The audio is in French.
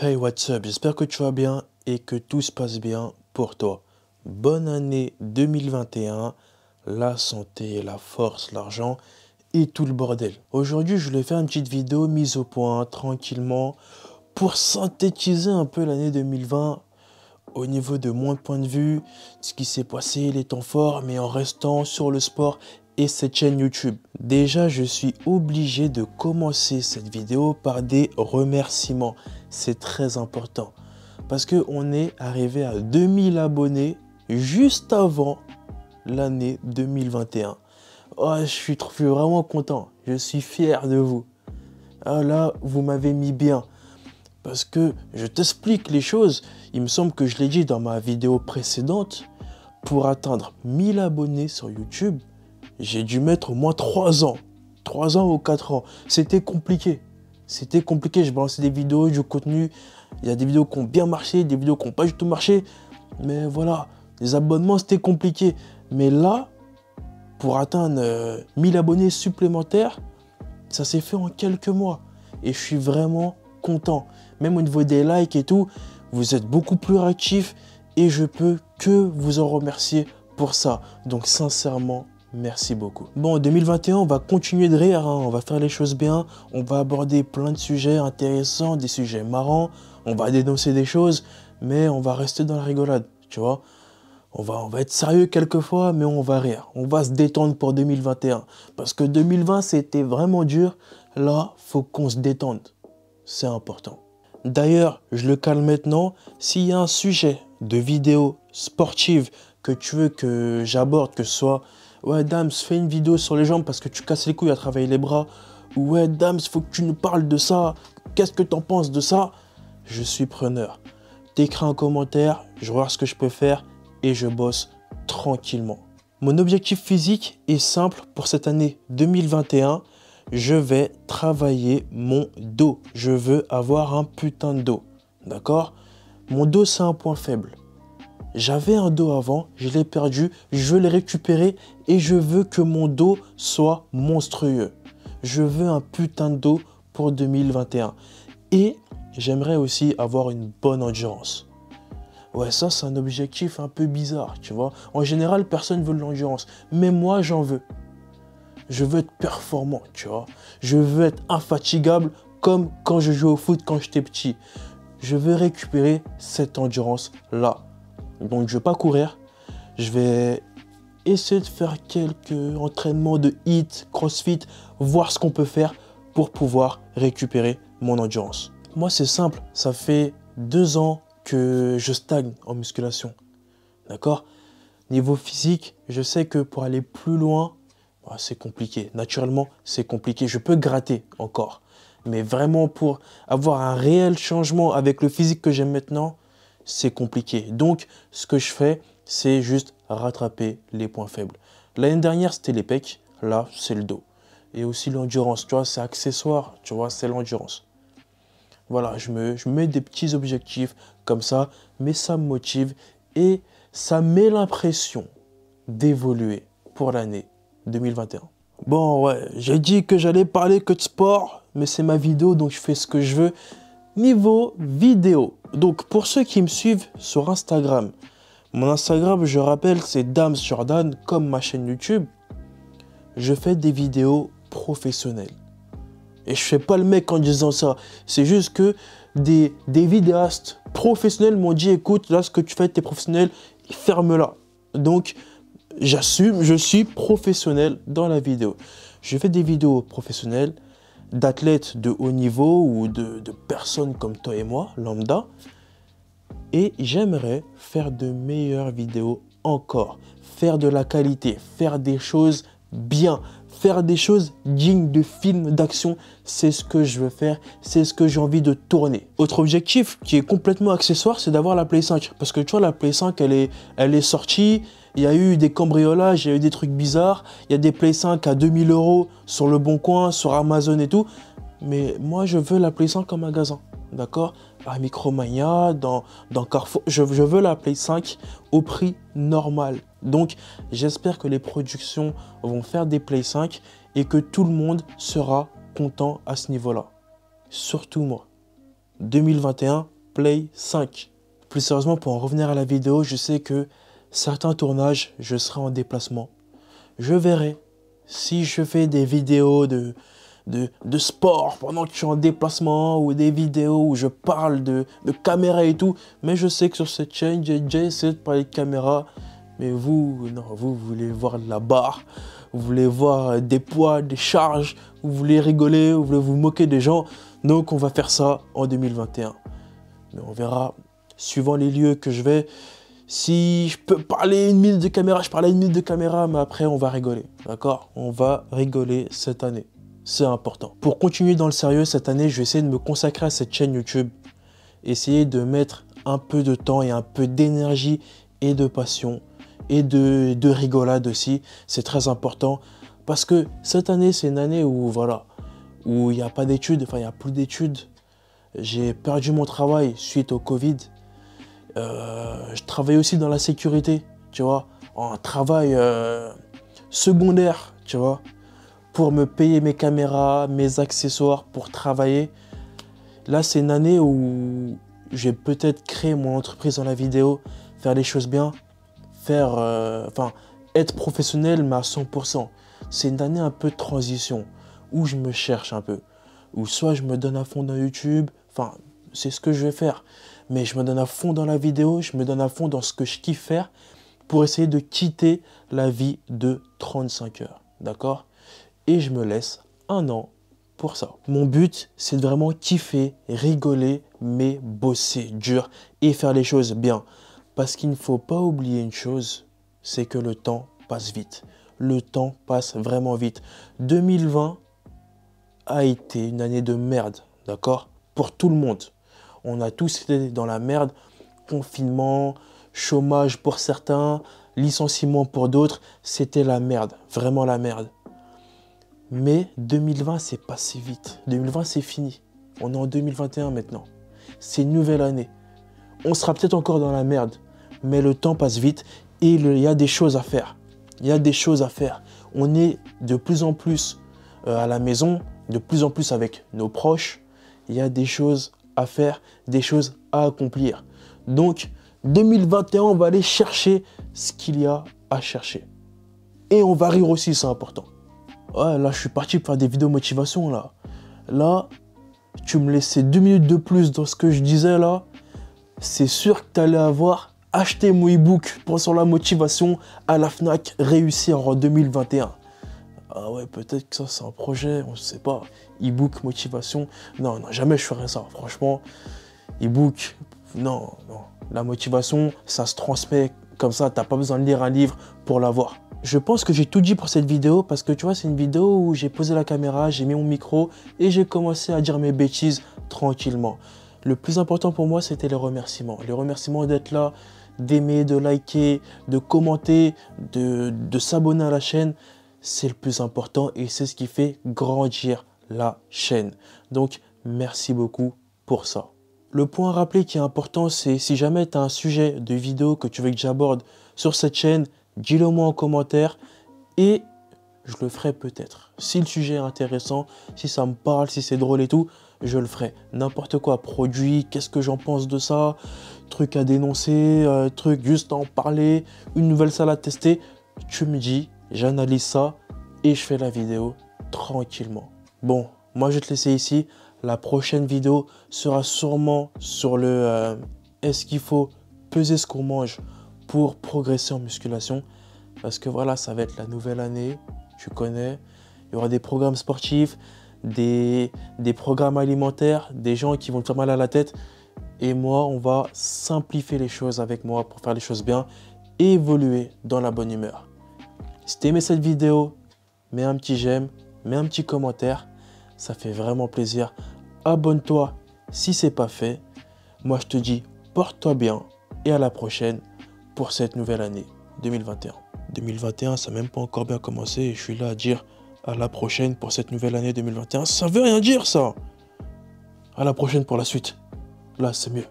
Hey, what's up? J'espère que tu vas bien et que tout se passe bien pour toi. Bonne année 2021, la santé, la force, l'argent et tout le bordel. Aujourd'hui, je voulais faire une petite vidéo mise au point tranquillement pour synthétiser un peu l'année 2020 au niveau de mon point de vue, ce qui s'est passé, les temps forts, mais en restant sur le sport et cette chaîne YouTube. Déjà, je suis obligé de commencer cette vidéo par des remerciements. C'est très important parce qu'on est arrivé à 2000 abonnés juste avant l'année 2021. je suis vraiment content. Je suis fier de vous. Ah là, vous m'avez mis bien. Parce que je t'explique les choses. Il me semble que je l'ai dit dans ma vidéo précédente. Pour atteindre 1000 abonnés sur YouTube, j'ai dû mettre au moins 3 ans. 3 ans ou 4 ans. C'était compliqué. C'était compliqué. Je balançais des vidéos, du contenu. Il y a des vidéos qui ont bien marché, des vidéos qui n'ont pas du tout marché. Mais voilà, les abonnements, c'était compliqué. Mais là, pour atteindre 1000 euh, abonnés supplémentaires, ça s'est fait en quelques mois. Et je suis vraiment content même au niveau des likes et tout, vous êtes beaucoup plus réactifs et je peux que vous en remercier pour ça. Donc sincèrement, merci beaucoup. Bon, en 2021, on va continuer de rire, hein. on va faire les choses bien, on va aborder plein de sujets intéressants, des sujets marrants, on va dénoncer des choses, mais on va rester dans la rigolade, tu vois. On va, on va être sérieux quelquefois, mais on va rire. On va se détendre pour 2021. Parce que 2020, c'était vraiment dur. Là, faut qu'on se détende. C'est important. D'ailleurs, je le calme maintenant, s'il y a un sujet de vidéo sportive que tu veux que j'aborde, que ce soit Ouais, Dams, fais une vidéo sur les jambes parce que tu casses les couilles à travailler les bras. Ou ouais, Dams, faut que tu nous parles de ça. Qu'est-ce que tu en penses de ça? Je suis preneur. T'écris un commentaire, je vois ce que je peux faire et je bosse tranquillement. Mon objectif physique est simple pour cette année 2021 je vais travailler mon dos. Je veux avoir un putain de dos. D'accord? Mon dos, c'est un point faible. J'avais un dos avant, je l'ai perdu, je veux le récupérer et je veux que mon dos soit monstrueux. Je veux un putain de dos pour 2021. Et j'aimerais aussi avoir une bonne endurance. Ouais, ça, c'est un objectif un peu bizarre, tu vois. En général, personne veut de l'endurance. Mais moi, j'en veux je veux être performant, tu vois. Je veux être infatigable comme quand je jouais au foot quand j'étais petit. Je veux récupérer cette endurance-là. Donc, je ne vais pas courir. Je vais essayer de faire quelques entraînements de hit, crossfit, voir ce qu'on peut faire pour pouvoir récupérer mon endurance. Moi, c'est simple. Ça fait deux ans que je stagne en musculation. D'accord? Niveau physique, je sais que pour aller plus loin, ah, c'est compliqué. Naturellement, c'est compliqué. Je peux gratter encore. Mais vraiment pour avoir un réel changement avec le physique que j'aime maintenant, c'est compliqué. Donc, ce que je fais, c'est juste rattraper les points faibles. L'année dernière, c'était les pecs. Là, c'est le dos. Et aussi l'endurance. Tu vois, c'est accessoire. Tu vois, c'est l'endurance. Voilà, je me, je mets des petits objectifs comme ça, mais ça me motive et ça met l'impression d'évoluer pour l'année 2021. Bon, ouais, j'ai dit que j'allais parler que de sport, mais c'est ma vidéo, donc je fais ce que je veux. Niveau vidéo. Donc, pour ceux qui me suivent sur Instagram, mon Instagram, je rappelle, c'est Dams Jordan, comme ma chaîne YouTube. Je fais des vidéos professionnelles. Et je fais pas le mec en disant ça. C'est juste que des, des vidéastes professionnels m'ont dit écoute, là, ce que tu fais, t'es professionnel, ferme-la. Donc, j'assume, je suis professionnel dans la vidéo. Je fais des vidéos professionnelles d'athlètes de haut niveau ou de, personnes comme toi et moi, lambda. Et j'aimerais faire de meilleures vidéos encore. Faire de la qualité, faire des choses bien, faire des choses dignes de films d'action, c'est ce que je veux faire, c'est ce que j'ai envie de tourner. Autre objectif qui est complètement accessoire, c'est d'avoir la Play 5. Parce que tu vois, la Play 5, elle est, elle est sortie, il y a eu des cambriolages, il y a eu des trucs bizarres. Il y a des Play 5 à 2000 euros sur le Bon Coin, sur Amazon et tout. Mais moi, je veux la Play 5 en magasin. D'accord? À Micromania, dans, Carrefour. Je, je veux la Play 5 au prix normal. Donc, j'espère que les productions vont faire des Play 5 et que tout le monde sera content à ce niveau-là. Surtout moi. 2021 Play 5. Plus sérieusement, pour en revenir à la vidéo, je sais que certains tournages, je serai en déplacement. Je verrai si je fais des vidéos de, de, sport pendant que je suis en déplacement ou des vidéos où je parle de, de caméra et tout. Mais je sais que sur cette chaîne, j'ai déjà essayé de parler de caméra. Mais vous, non, vous, voulez voir la barre, vous voulez voir des poids, des charges, vous voulez rigoler, vous voulez vous moquer des gens. Donc on va faire ça en 2021. Mais on verra suivant les lieux que je vais. Si je peux parler une minute de caméra, je parle une minute de caméra, mais après on va rigoler, d'accord? On va rigoler cette année. C'est important. Pour continuer dans le sérieux, cette année, je vais essayer de me consacrer à cette chaîne YouTube. Essayer de mettre un peu de temps et un peu d'énergie et de passion et de, de rigolade aussi. C'est très important parce que cette année, c'est une année où, voilà, où il n'y a pas d'études, enfin, il n'y a plus d'études. J'ai perdu mon travail suite au Covid. Euh, je travaille aussi dans la sécurité, tu vois, en travail euh, secondaire, tu vois, pour me payer mes caméras, mes accessoires, pour travailler. Là, c'est une année où j'ai peut-être créé mon entreprise dans la vidéo, faire les choses bien, faire, euh, être professionnel, mais à 100%. C'est une année un peu de transition, où je me cherche un peu, où soit je me donne à fond dans YouTube, enfin, c'est ce que je vais faire mais je me donne à fond dans la vidéo, je me donne à fond dans ce que je kiffe faire pour essayer de quitter la vie de 35 heures. D'accord? Et je me laisse un an pour ça. Mon but, c'est de vraiment kiffer, rigoler, mais bosser dur et faire les choses bien. Parce qu'il ne faut pas oublier une chose, c'est que le temps passe vite. Le temps passe vraiment vite. 2020 a été une année de merde, d'accord? Pour tout le monde. On a tous été dans la merde. Confinement, chômage pour certains, licenciement pour d'autres. C'était la merde, vraiment la merde. Mais 2020, c'est passé vite. 2020, c'est fini. On est en 2021 maintenant. C'est une nouvelle année. On sera peut-être encore dans la merde, mais le temps passe vite et il y a des choses à faire. Il y a des choses à faire. On est de plus en plus euh, à la maison, de plus en plus avec nos proches. Il y a des choses à faire, des choses à accomplir. Donc, 2021, on va aller chercher ce qu'il y a à chercher. Et on va rire aussi, c'est important. Ouais, là, je suis parti pour faire des vidéos motivation, là. Là, tu me laissais deux minutes de plus dans ce que je disais, là. C'est sûr que tu allais avoir acheté mon e-book pour sur la motivation à la FNAC réussir en 2021. Ah ouais, peut-être que ça, c'est un projet, on ne sait pas. E-book, motivation. Non, non, jamais je ferais ça. Franchement, e-book, non, non. La motivation, ça se transmet comme ça. Tu n'as pas besoin de lire un livre pour l'avoir. Je pense que j'ai tout dit pour cette vidéo parce que tu vois, c'est une vidéo où j'ai posé la caméra, j'ai mis mon micro et j'ai commencé à dire mes bêtises tranquillement. Le plus important pour moi, c'était les remerciements. Les remerciements d'être là, d'aimer, de liker, de commenter, de, de s'abonner à la chaîne c'est le plus important et c'est ce qui fait grandir la chaîne. Donc, merci beaucoup pour ça. Le point à rappeler qui est important, c'est si jamais tu as un sujet de vidéo que tu veux que j'aborde sur cette chaîne, dis-le moi en commentaire et je le ferai peut-être. Si le sujet est intéressant, si ça me parle, si c'est drôle et tout, je le ferai. N'importe quoi, produit, qu'est-ce que j'en pense de ça, truc à dénoncer, euh, truc juste à en parler, une nouvelle salle à tester, tu me dis, j'analyse ça et je fais la vidéo tranquillement. Bon, moi je vais te laisser ici. La prochaine vidéo sera sûrement sur le euh, est-ce qu'il faut peser ce qu'on mange pour progresser en musculation? Parce que voilà, ça va être la nouvelle année, tu connais. Il y aura des programmes sportifs, des, des programmes alimentaires, des gens qui vont te faire mal à la tête. Et moi, on va simplifier les choses avec moi pour faire les choses bien évoluer dans la bonne humeur. Si tu aimé cette vidéo, mets un petit j'aime, mets un petit commentaire. Ça fait vraiment plaisir. Abonne-toi si ce n'est pas fait. Moi, je te dis, porte-toi bien et à la prochaine pour cette nouvelle année 2021. 2021, ça n'a même pas encore bien commencé et je suis là à dire à la prochaine pour cette nouvelle année 2021. Ça veut rien dire ça. À la prochaine pour la suite. Là, c'est mieux.